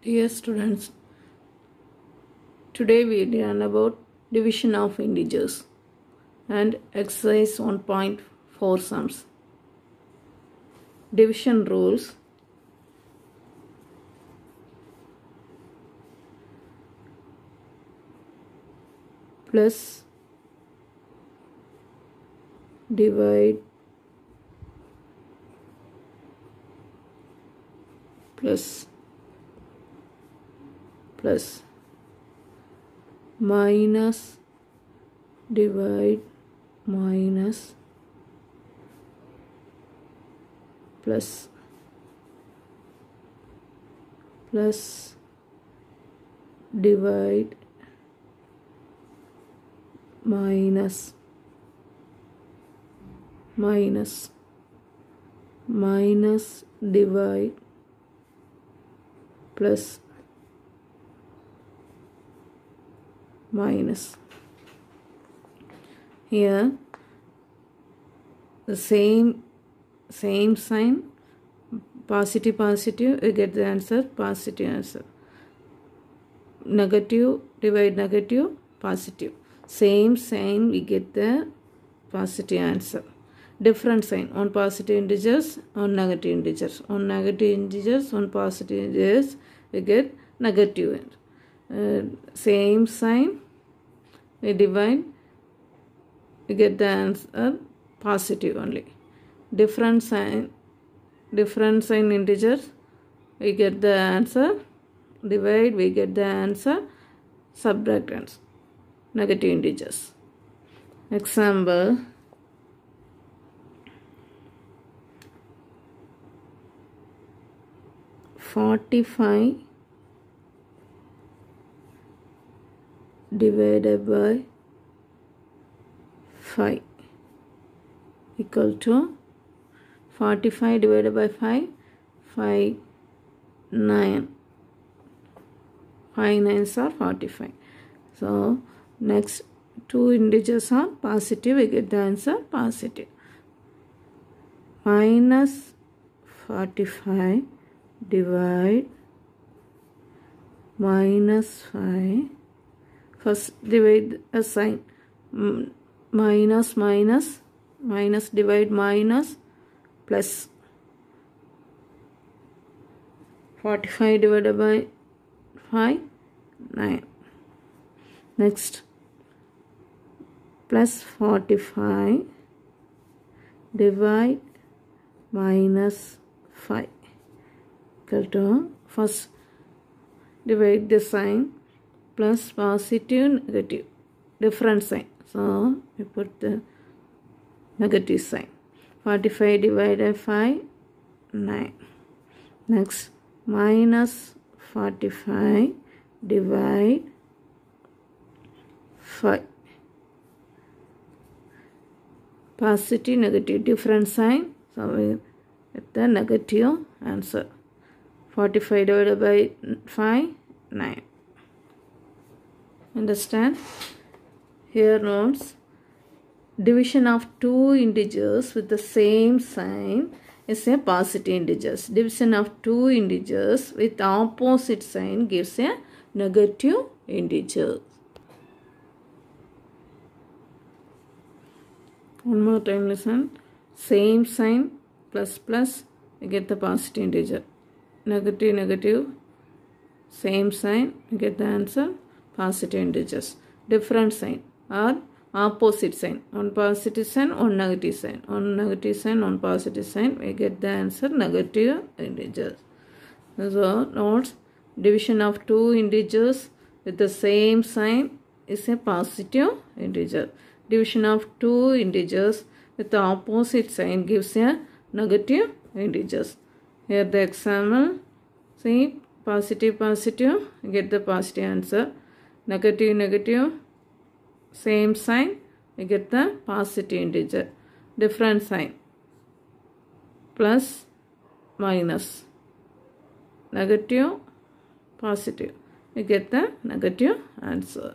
Dear students, today we learn about division of integers and exercise 1.4 sums. Division rules plus divide plus plus minus divide minus plus plus divide minus minus minus divide plus minus. Here the same same sign positive positive you get the answer positive answer. Negative divide negative positive. Same sign we get the positive answer. Different sign on positive integers on negative integers. On negative integers on positive integers we get negative uh, same sign we divide we get the answer positive only. Different sign different sign integers we get the answer. Divide we get the answer. Subtractants negative integers. Example. Forty five divided by 5 equal to 45 divided by 5 5 9 5 nines are 45 so next two integers are positive we get the answer positive. Minus 45 divide minus 5 first divide a sign. Minus minus minus divide minus plus. 45 divided by 5 9 next. Plus 45 divide minus 5 equal to first divide the sign plus positive negative. Different sign. So we put the negative sign. 45 divided by 5 9 next minus 45 divide 5 positive negative different sign. So we get the negative answer. 45 divided by 5 9 understand? Here notes. Division of two integers with the same sign is a positive integers. Division of two integers with opposite sign gives a negative integer. One more time listen. Same sign plus plus get the positive integer. Negative negative. Same sign get the answer positive integers different sign or opposite sign. On positive sign on negative sign. On negative sign on positive sign. We get the answer negative integers so notes. Division of two integers with the same sign is a positive integer. Division of two integers with the opposite sign gives a negative integers here the example. See positive positive. Get the positive answer negative negative. Same sign. We get the positive integer. Different sign. Plus minus. Negative positive. We get the negative answer.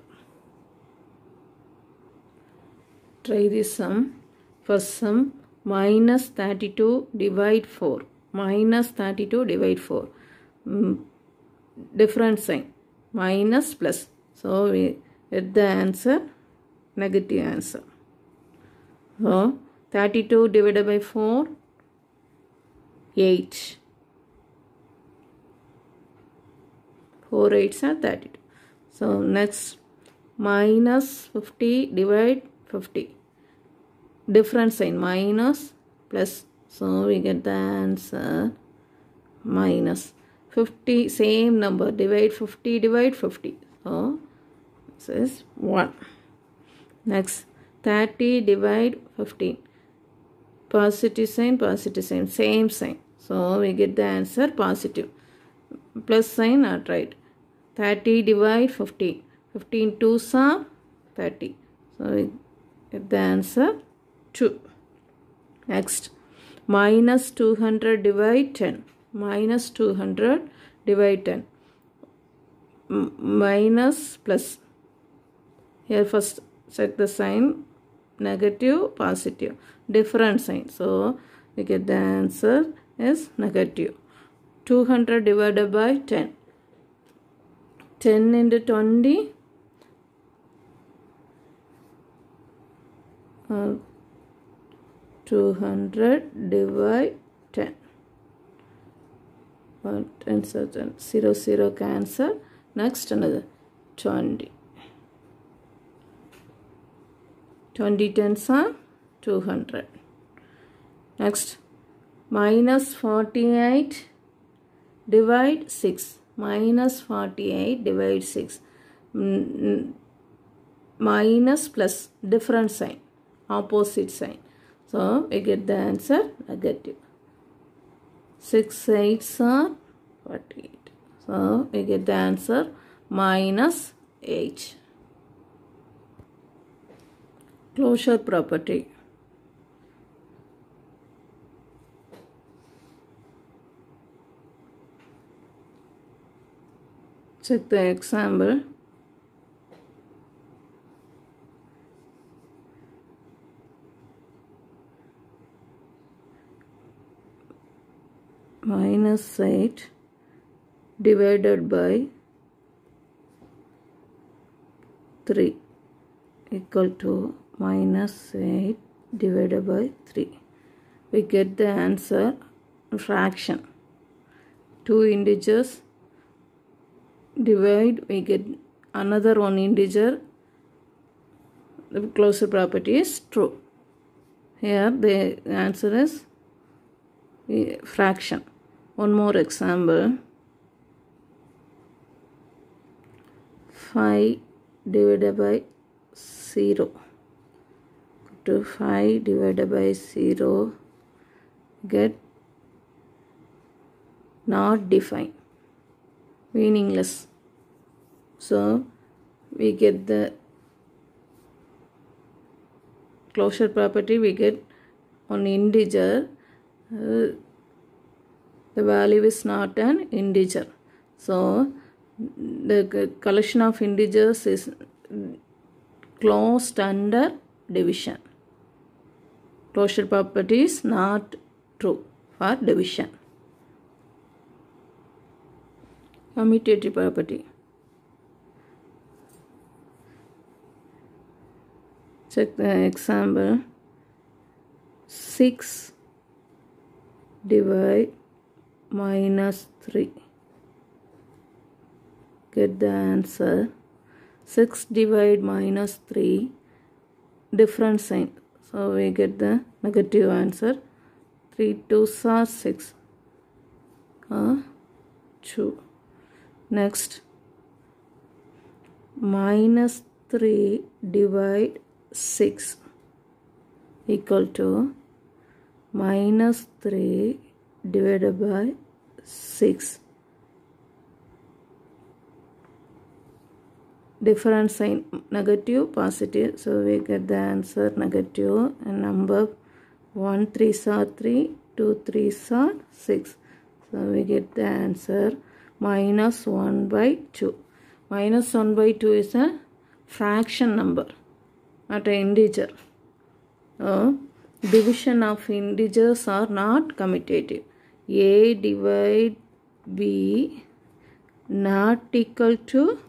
Try this sum. First sum minus 32 divide 4 minus 32 divide 4 mm, different sign. Minus plus so we get the answer negative answer. So 32 divided by 4 8 4 8s are 32 so next minus 50 divide 50 different sign minus plus so we get the answer minus 50 same number divide 50 divide 50 so this is 1 next 30 divide 15 positive sign positive sign same sign. So we get the answer positive. plus sign not right? 30 divide 15 15 2s are 30 so we get the answer 2 next minus 200 divide 10 minus 200 divide 10 M- minus plus. Here first check the sign negative positive. Different sign. So we get the answer is negative. 200 divided by 10 10 into 20 uh, 200 divide 10 uh, 10 so 10 0 0 cancel next another. 20 20 tens are 200 next. Minus 48 divide 6 minus 48 divide 6 Mm, minus plus different sign. Opposite sign. So we get the answer negative. negative 6 8s are 48 so we get the answer minus 8 closure property check the example minus 8 divided by 3 equal to minus 8 divided by 3 we get the answer fraction. Two integers divide we get another one integer. The closure property is true. Here the answer is eh, fraction. One more example 5 divided by 0 to 5 divided by 0 get not defined. Meaningless. So we get the closure property we get on integer. Uh, the value is not an integer. So the collection of integers is closed under division. Closure property is not true for division. Commutative property. Check the example. 6 divide minus 3 get the answer. 6 divide minus 3 different sign. So we get the negative answer. 3 2s are 6 uh, 2 next. Minus 3 divide 6 equal to minus 3 divided by 6 different sign negative positive. So we get the answer negative. And number 1 3s are 3 2 3s are 6 so we get the answer minus 1 by 2 minus 1 by 2 is a fraction number not an integer. Uh, division of integers are not commutative. A divide b not equal to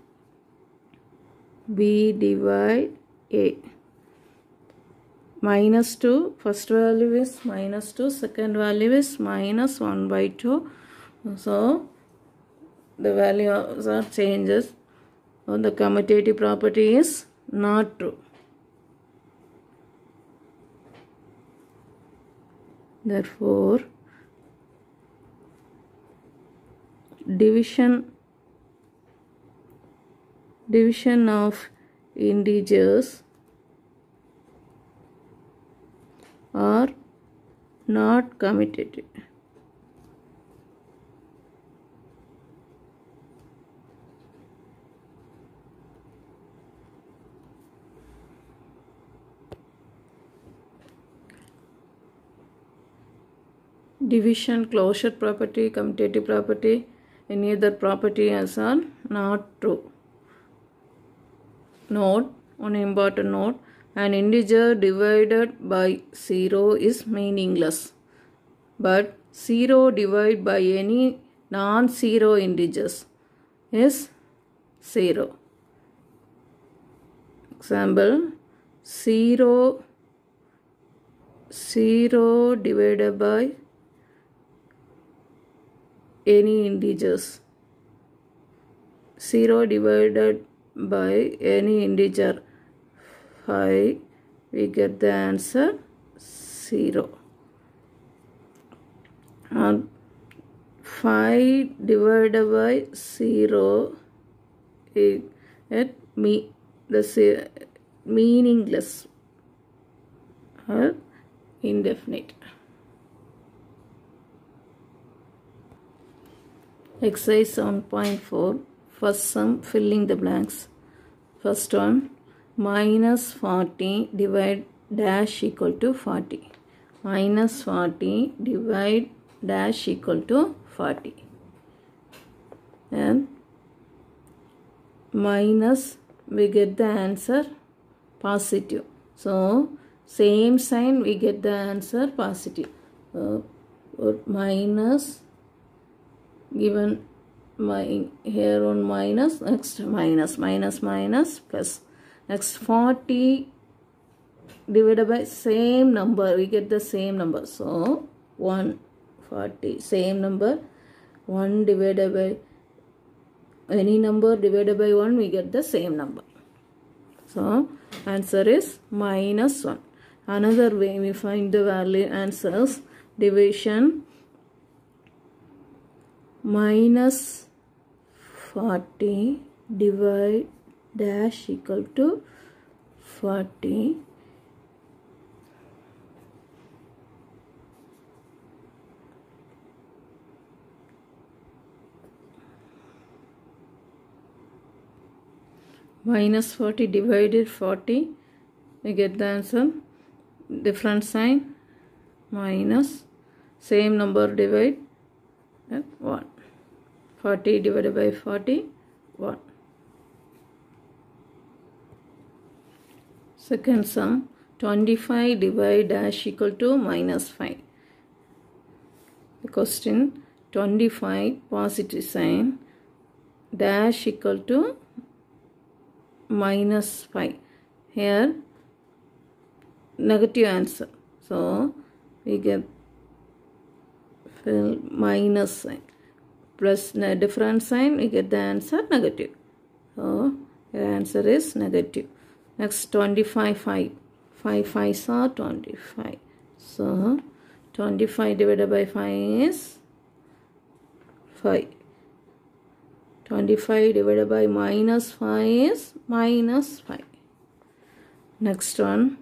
b divide a. Minus 2 first value is minus 2 second value is minus 1 by 2 so the values are changes. So the commutative property is not true. Therefore division division of integers are not commutative division closure property commutative property any other property as are not true note one important note an integer divided by 0 is meaningless. But 0 divided by any non-zero integers is 0 example 0 0 divided by any integers. 0 divided by any integer 5 we get the answer 0 and 5 divided by 0 it me the meaningless or indefinite. Exercise 7.4 First sum filling the blanks. First one minus 40 divide dash equal to 40. Minus 40 divide dash equal to 40. And minus we get the answer positive. So same sign we get the answer positive. Uh, minus given my here on minus next minus minus minus plus next 40 divided by same number we get the same number. So 140 same number 1 divided by any number divided by 1 we get the same number. So answer is minus 1 another way we find the value answers division minus 40 divide dash equal to 40 minus 40 divided 40 we get the answer. Different sign minus same number divide and 1 40 divided by 40 1 second sum 25 divided dash equal to minus 5 the question 25 positive sign dash equal to minus 5 here negative answer. So we get minus sign plus different sign we get the answer negative. So your answer is negative. Next 25 5 5 5 are 25 so 25 divided by 5 is 5 25 divided by minus 5 is minus 5 next one.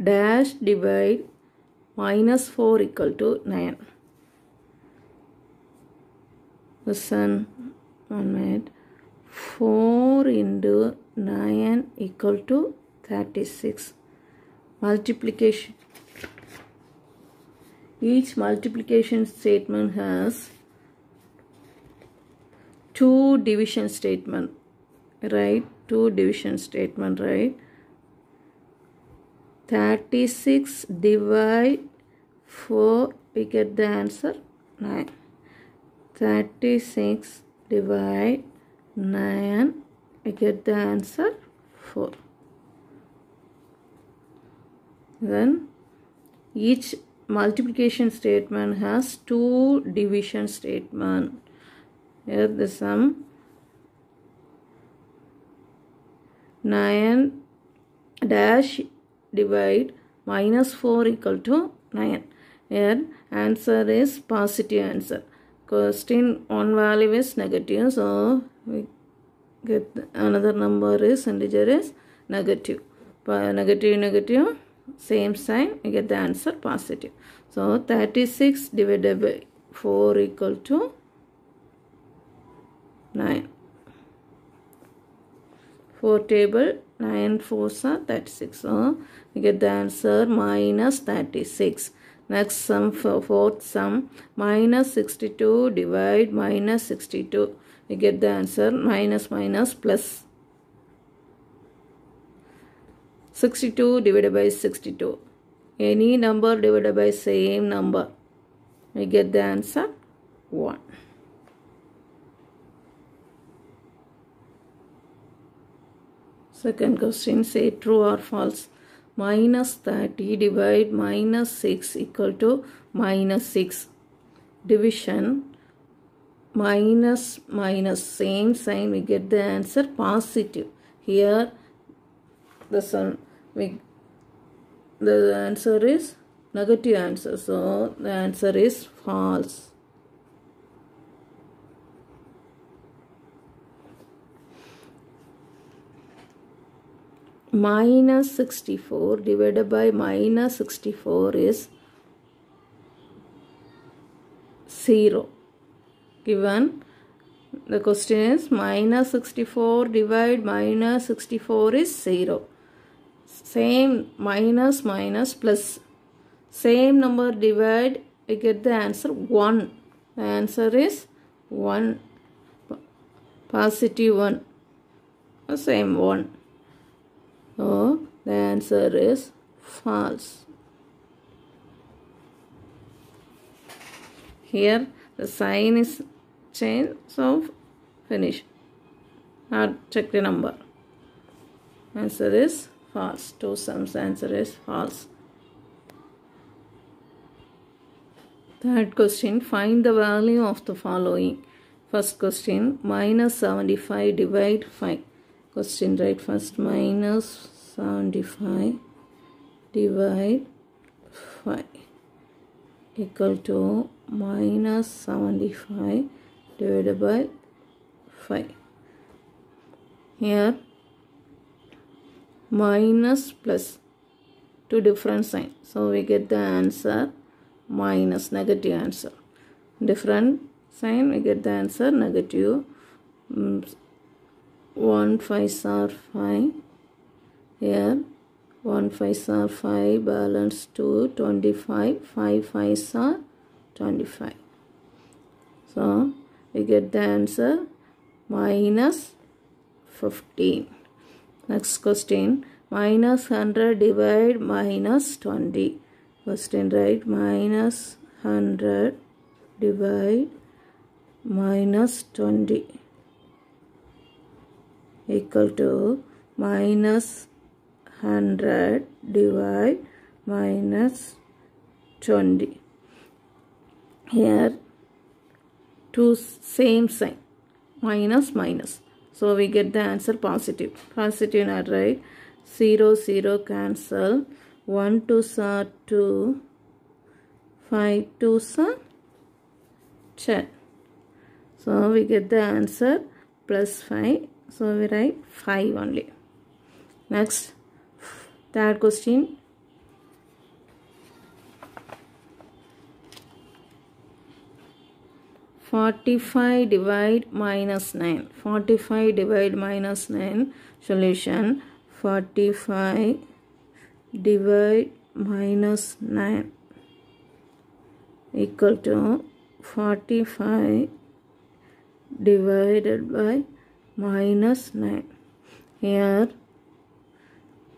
Dash divide minus 4 equal to 9 listen one minute. 4 into 9 equal to 36 multiplication. Each multiplication statement has two division statement right? Two division statement right? 36 divide 4 we get the answer 9 36 divide 9 I get the answer 4 then each multiplication statement has two division statement. Here the sum 9 dash divide minus 4 equal to 9 here answer is positive answer. Question one value is negative so we get another number is integer is negative. Negative negative same sign we get the answer positive. So 36 divided by 4 equal to 9 4 table 9 4s are 36 so we get the answer minus 36 next sum fourth sum minus 62 divide minus 62 we get the answer minus minus plus. 62 divided by 62 any number divided by same number. We get the answer 1 Second question say true or false. Minus 30 divide minus 6 equal to minus 6. Division minus minus same sign we get the answer positive. Here the sun we the answer is negative answer so the answer is false. Minus 64 divided by minus 64 is 0 given the question is minus 64 divide minus 64 is 0 same minus minus plus same number divide we get the answer 1 the answer is 1 positive 1 the same 1 so the answer is false. Here the sign is changed, so finish. Now check the number. Answer is false. Two sums answer is false. Third question find the value of the following. First question minus 75 divide 5 question right? First minus 75 divide 5 equal to minus 75 divided by 5 here minus plus two different sign. So we get the answer minus negative answer. Different sign we get the answer negative mm, 1 5 are 5 here 1 5 are 5 balance 2 25 5 5 are 25 so we get the answer minus 15 next question minus 100 divide minus 20 question right minus 100 divide minus 20 equal to minus 100 divide minus 20 here two same sign minus minus. So we get the answer positive. Positive not right? 0 0 cancel. 1 2 are 2 5 2 are 10 so we get the answer plus 5 so we write 5 only next third question Forty-five divide minus nine. Forty-five divide minus nine. Solution. Forty-five divide minus nine equal to forty-five divided by minus 9 here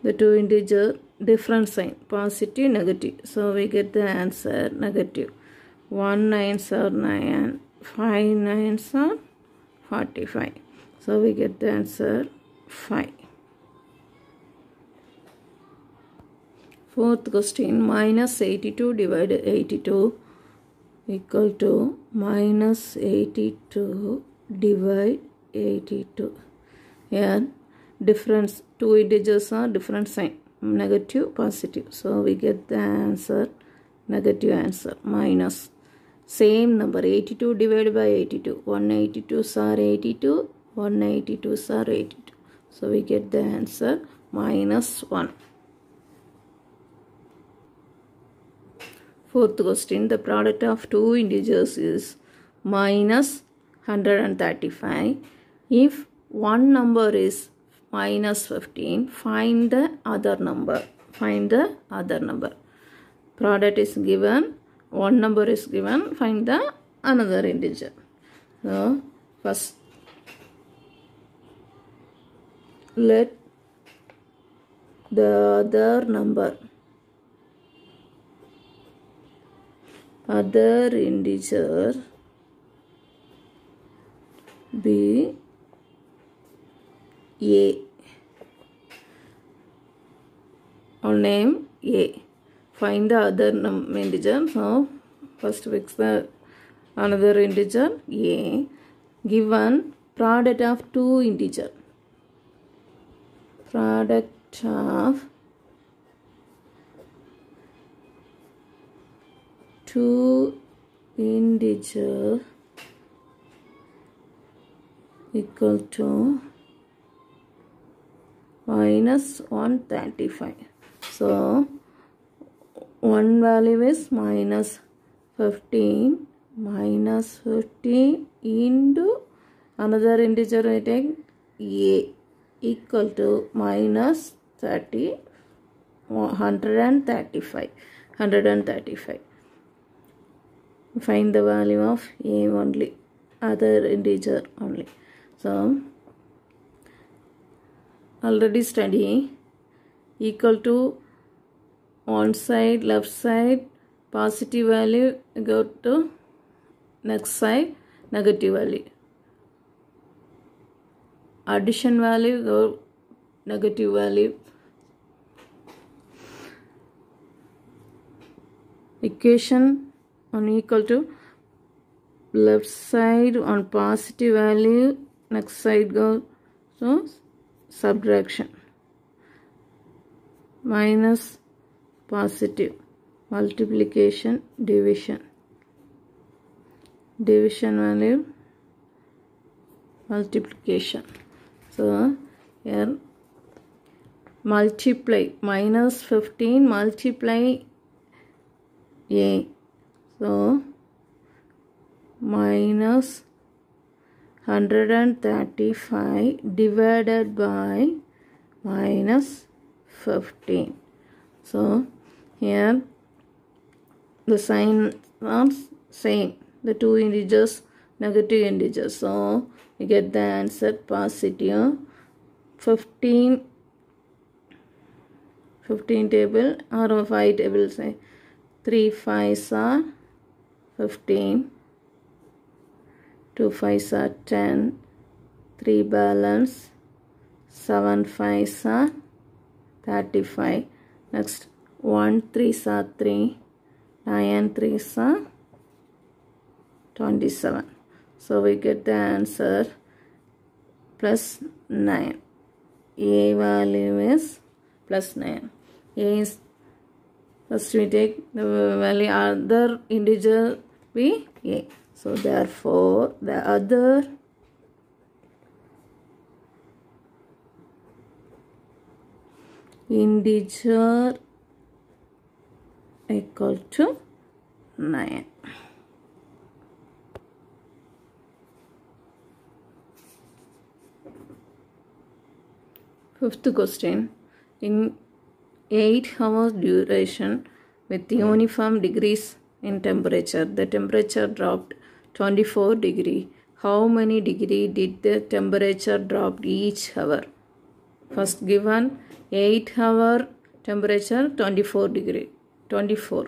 the two integer different sign positive negative. So we get the answer negative. 1 9 are 9 5 nines are 45 so we get the answer 5 fourth question minus 82 divided 82 equal to minus 82 divide 82 here difference two integers are different sign negative positive. So we get the answer negative answer minus. Same number 82 divided by 82 182s are 82 182s are 82 so we get the answer minus 1 fourth question the product of two integers is minus 135 if one number is minus 15 find the other number. Find the other number. Product is given. One number is given. Find the another integer. So first let the other number other integer be a. Or name a. Find the other num- integer. So first fix the another integer a. Given product of two integer. Product of two integer equal to minus 135 so one value is minus 15 minus 15 into another integer I take a equal to minus 30 135 135 find the value of a only other integer only. So already study equal to one side left side positive value go to next side negative value. Addition value go negative value. Equation on equal to left side on positive value next side go so subtraction. Minus positive. Multiplication. Division. Division value. Multiplication. So here multiply. Minus 15 multiply a. So minus 135 divided by minus 15 so here the sign are same the two integers negative integers. So we get the answer positive. 15 15 table or 5 table say eh? 3 5s are 15 2 5s are 10 3 balance 7 5s are 35 next 1 3s are 3 9 3s are 27 so we get the answer plus 9 a value is plus 9 a is first we take the value other integer be a so therefore the other integer equal to 9 Fifth question. In 8 hours duration with uniform degrees in temperature, the temperature dropped 24 degree. How many degree did the temperature drop each hour? First given 8 hour temperature 24 degree. 24.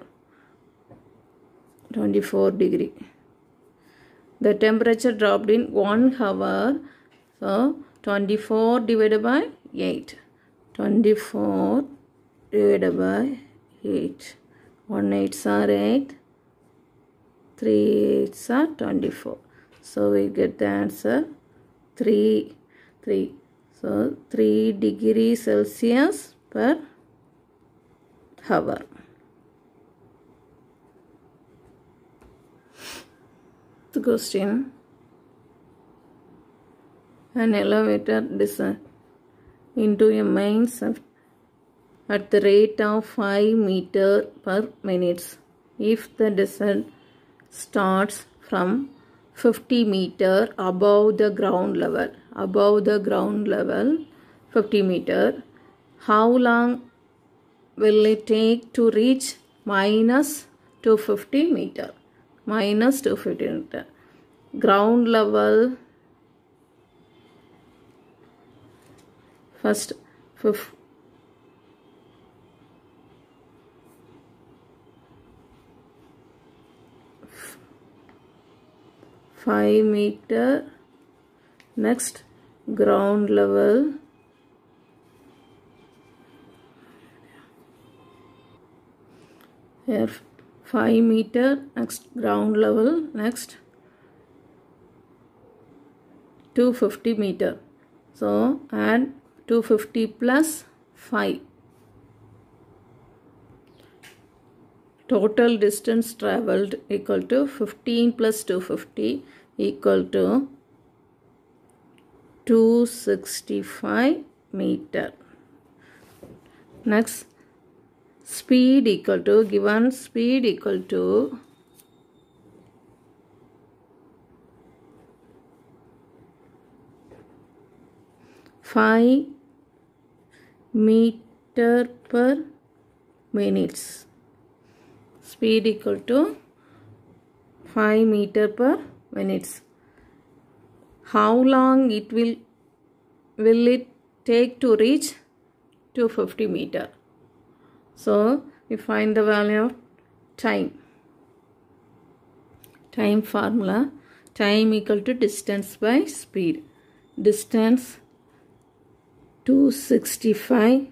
24 degree. the temperature dropped in 1 hour so 24 divided by 8 24 divided by 8 1 8s are 8 3 8s are 24 so we get the answer 3 3 so 3 degree celsius per hour. The question. An elevator descend into a shaft at the rate of 5 meter per minute. If the descent starts from 50 meter above the ground level. Above the ground level 50 meter. How long will it take to reach minus 250 meter? Minus 250 meter. Ground level first fifth 5 meter. Next ground level. Here 5 meter. Next ground level. Next 250 meter. So add 250 plus 5 total distance traveled equal to 15 plus 250 equal to 265 meter. Next, speed equal to, given speed equal to five meter per minutes speed equal to 5 meter per minutes how long it will will it take to reach 250 meter? So we find the value of time. Time formula time equal to distance by speed. Distance 265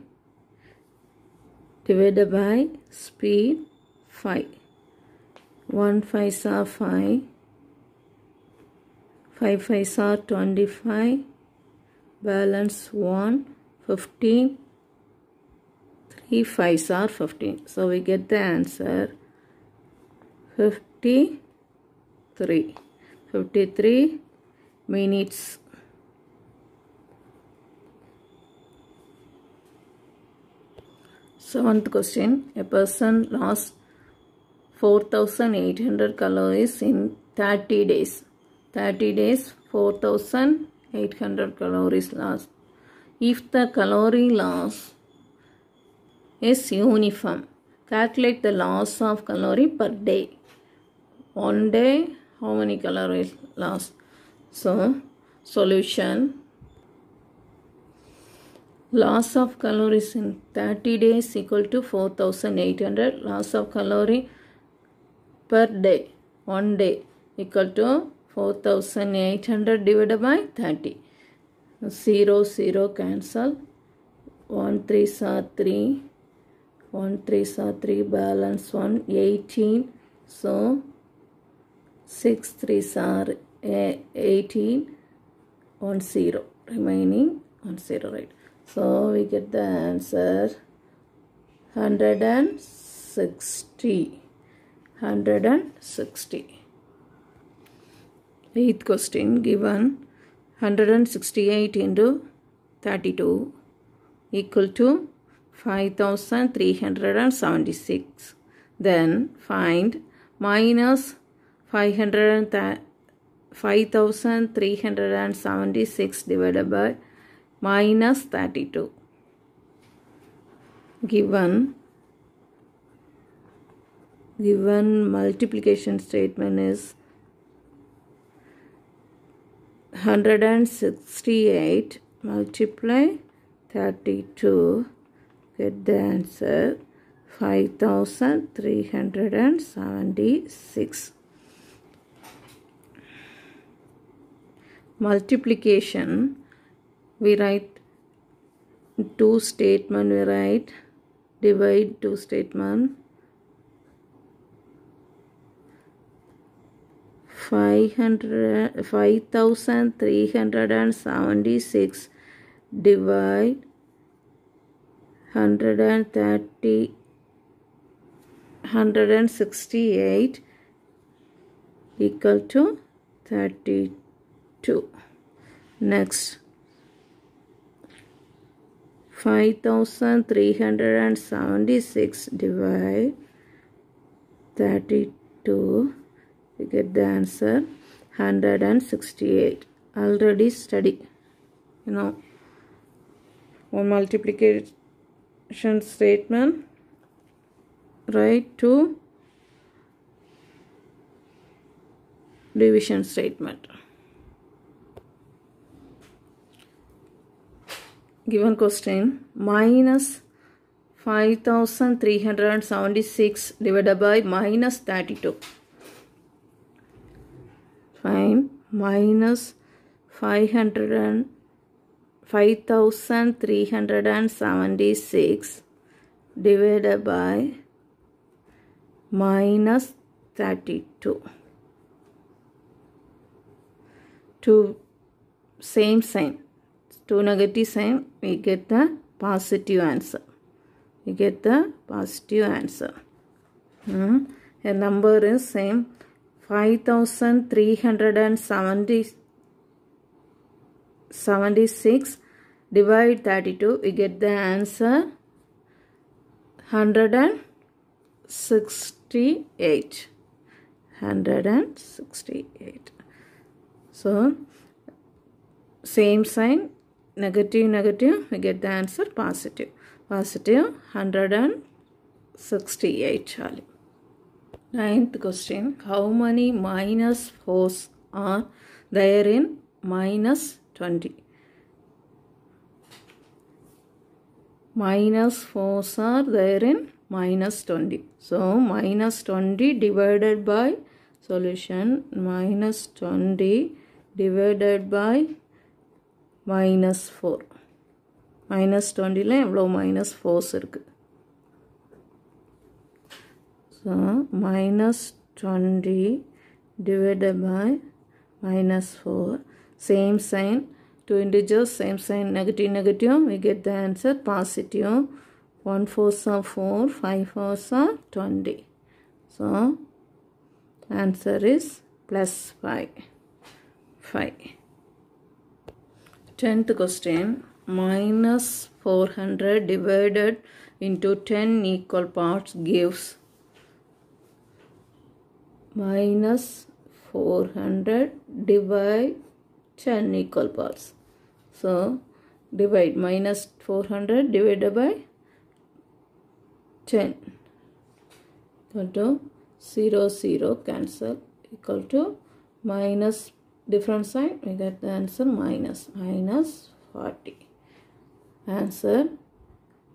divided by speed 5 1 5 are 5 5 5s are 25 balance 1 15 3 5s are 15 so we get the answer. 53 53 minutes. Seventh question. A person lost 4800 calories in 30 days. 30 days, 4800 calories lost. If the calorie loss is uniform, calculate the loss of calorie per day. One day, how many calories lost? So, solution loss of calories in 30 days equal to 4800 loss of calorie per day one day equal to 4800 divided by 30 0 0 cancel. 1 3 are 3 1 3 are 3 balance 1 18 so 6 3 are eh, 18 1 0 remaining 1 0 right. So we get the answer. 160. 160. Eighth question given 168 into 32 equal to 5376. Then find minus 500 5376 divided by minus 32 given given multiplication statement is 168 multiply 32 get the answer 5376 multiplication we write two statement we write divide two statement 500 5376 divide 130 168 equal to 32 next. 5376 divide 32 we get the answer 168 already study. You know one multiplication statement right to division statement. Given question minus 5376 divided by minus 32 find minus 500 and 5376 divided by minus 32 two same sign. Two negative sign we get the positive answer. We get the positive answer. Hmm. a number is same 5376 divide 32 we get the answer 168 168 so same sign negative negative we get the answer positive. Positive 168 Charlie. Ninth question How many minus 4s are there in minus 20? Minus 4s are there in minus 20. So minus 20 divided by solution minus 20 divided by minus 4. Minus டுவெண்ட்டியில் எவ்வளோ minus force இருக்குது So minus 20 divided by minus 4. Same sign. Two integers, same sign, negative, negative. We get the answer positive. 1 fourths are 4, 5 fourths are 20. So, answer is plus 5. 5. Tenth question. Minus 400 divided into 10 equal parts gives minus 400 divide 10 equal parts. So divide minus 400 divided by 10 equal to 0 0 cancel equal to minus different sign. We get the answer minus minus 40 answer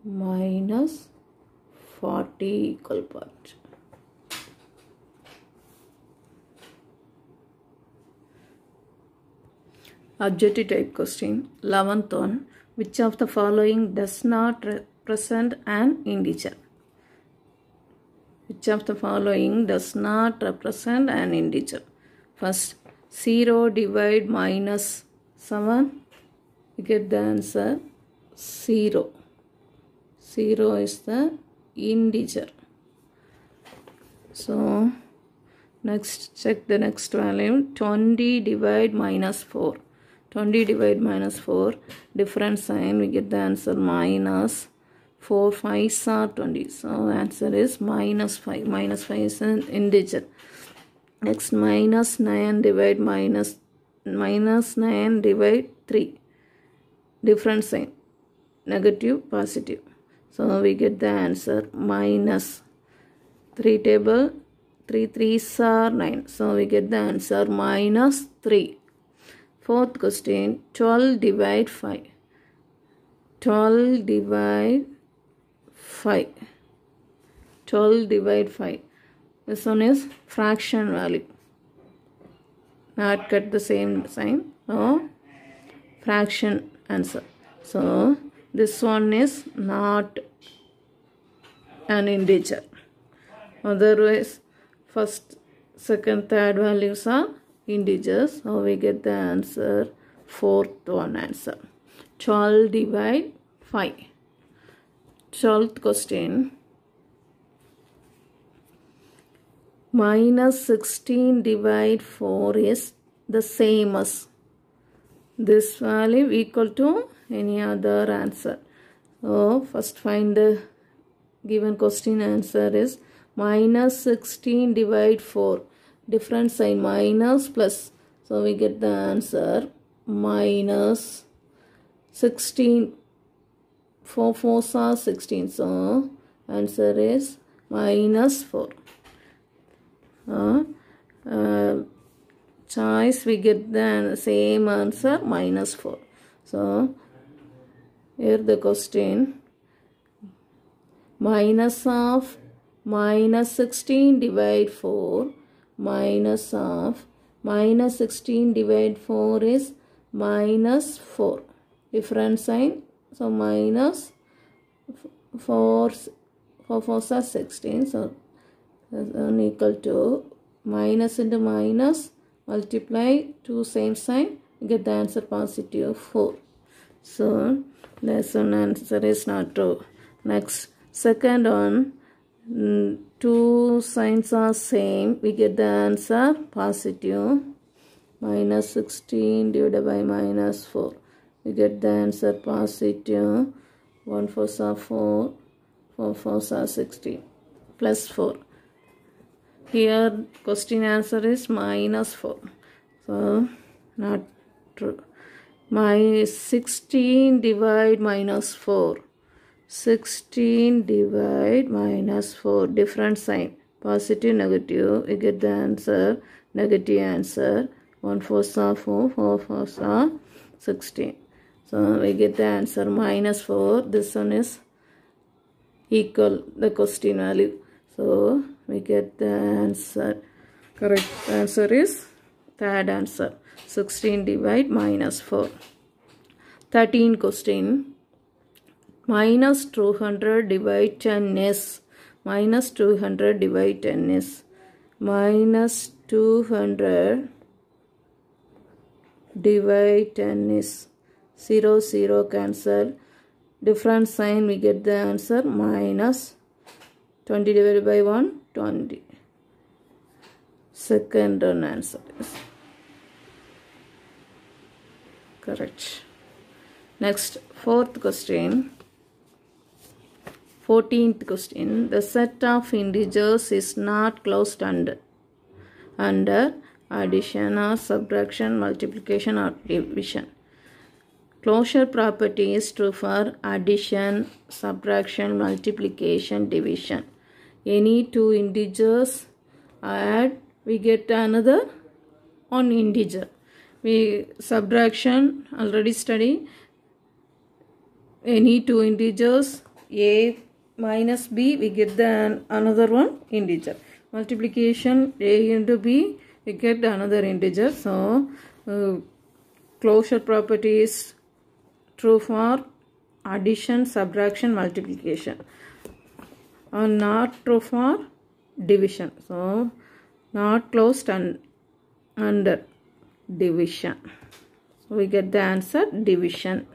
minus 40 equal part objective type question. 11th one. Which of the following does not represent an integer? Which of the following does not represent an integer? First 0 divide minus 7 you get the answer 0 0 is the integer. So next check the next value. 20 divide minus 4 20 divide minus 4 different sign we get the answer minus 4 5s are 20 so answer is minus 5 minus 5 is an integer. Next minus 9 divide minus minus 9 divide 3 different sign. Negative positive. So we get the answer minus 3 table 3 3s are 9 so we get the answer minus 3 fourth question 12 divide 5 12 divide 5 12 divide 5 this one is fraction value. Not cut the same sign. Uh, fraction answer. So this one is not an integer. Otherwise, first, second, third values are integers. So we get the answer fourth one answer. 12 divide 5. 12th question. Minus 16 divide 4 is the same as this value equal to any other answer. So first find the given question answer is minus 16 divide 4 different sign minus plus. So we get the answer minus 16 4 4s are 16 so answer is minus 4 uh, uh, choice we get the same answer minus 4 so here the question. Minus of minus 16 divide 4 minus of minus 16 divide 4 is minus 4 different sign. So minus 4 4 4 are 16 so equal to minus into minus. Multiply two same sign. Get the answer positive 4 so lesson answer is not true. Next second one. Mm, two signs are same. We get the answer positive. Minus 16 divided by minus 4 we get the answer positive. 1 4 are 4 4 4 are 16 plus 4 here question answer is minus 4 so not true. My 16 divide minus 4 16 divide minus 4 different sign. Positive negative we get the answer. Negative answer 1 4 are 4 4 4 are 16 so we get the answer minus 4 this one is equal the question value. So we get the answer. Correct answer is third answer. 16 divide minus 4 13 question minus 200 divide 10 is minus 200 divide 10 is minus 200 divide 10 is 0 0 cancel. Different sign we get the answer minus 20 divided by 1 20 second one answer is correct. Next fourth question 14th question. The set of integers is not closed under under addition or subtraction multiplication or division. Closure property is true for addition subtraction multiplication division. Any two integers add we get another one integer. We subtraction already study. Any two integers a minus b we get the another one integer. Multiplication a into b we get another integer. So uh, closure property is true for addition subtraction multiplication. And not true for division. So not closed and under division. So we get the answer division